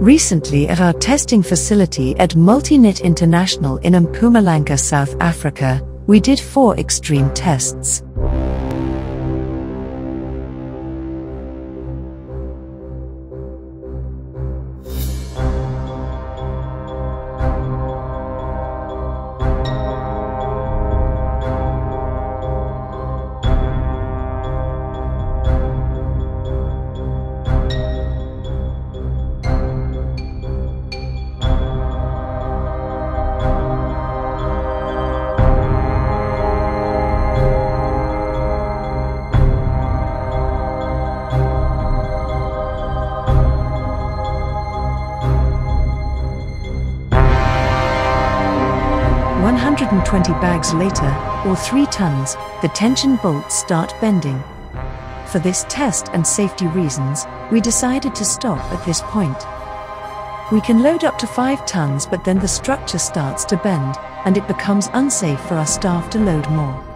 Recently, at our testing facility at Multiknit International in Mpumalanga, South Africa, we did four extreme tests. 120 bags later, or 3 tons, the tension bolts start bending. For this test and safety reasons, we decided to stop at this point. We can load up to 5 tons, but then the structure starts to bend, and it becomes unsafe for our staff to load more.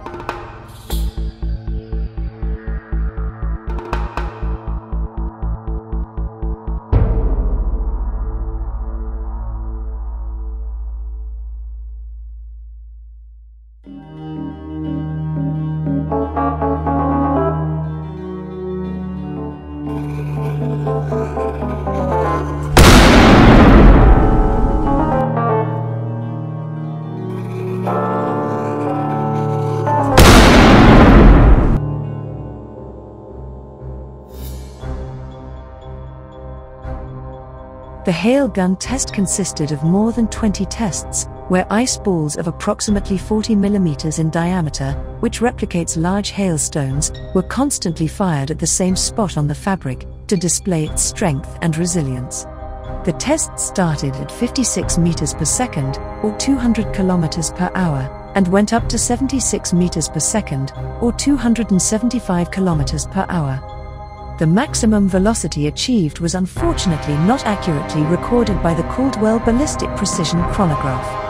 The hail gun test consisted of more than 20 tests, where ice balls of approximately 40 millimeters in diameter, which replicates large hailstones, were constantly fired at the same spot on the fabric to display its strength and resilience. The test started at 56 meters per second, or 200 kilometers per hour, and went up to 76 meters per second, or 275 kilometers per hour. The maximum velocity achieved was unfortunately not accurately recorded by the Caldwell Ballistic Precision Chronograph.